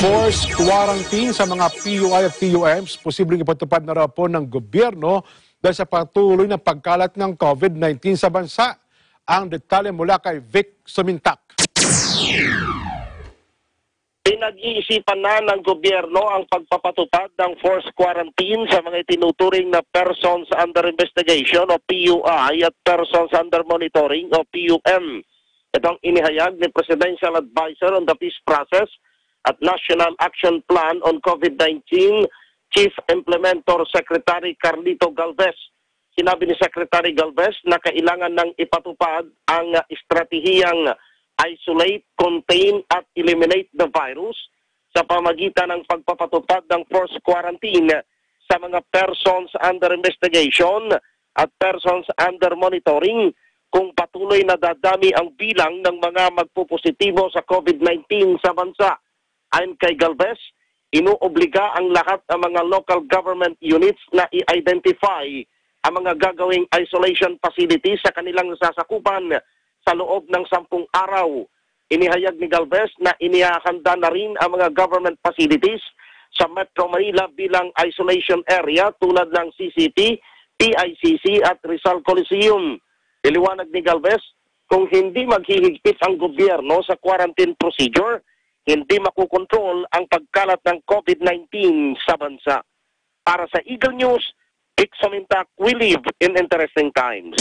Forced quarantine sa mga PUI at PUMs, posibleng ipatupad na raw po ng gobyerno dahil sa patuloy na pagkalat ng COVID-19 sa bansa. Ang detalye mula kay Vic Sumintak. Pinag-iisipan na ng gobyerno ang pagpapatupad ng forced quarantine sa mga itinuturing na persons under investigation o PUI at persons under monitoring o PUM. Itong inihayag ni Presidential Advisor on the Peace Process at National Action Plan on COVID-19 Chief Implementor Secretary Carlito Galvez. Sinabi ni Secretary Galvez na kailangan ng ipatupad ang estratehiyang isolate, contain at eliminate the virus sa pamagitan ng pagpapatupad ng forced quarantine sa mga persons under investigation at persons under monitoring kung patuloy na dadami ang bilang ng mga magpupositibo sa COVID-19 sa bansa. Ayon kay Galvez, inuobliga ang lahat ng mga local government units na i-identify ang mga gagawing isolation facilities sa kanilang sasakupan sa loob ng sampung araw. Inihayag ni Galvez na inihahanda na rin ang mga government facilities sa Metro Manila bilang isolation area tulad ng CCT, PICC at Rizal Coliseum. Iliwanag ni Galvez, kung hindi maghihigpit ang gobyerno sa quarantine procedure, hindi makukontrol ang pagkalat ng COVID-19 sa bansa. Para sa Eagle News, Vic Samintak, we live in interesting times.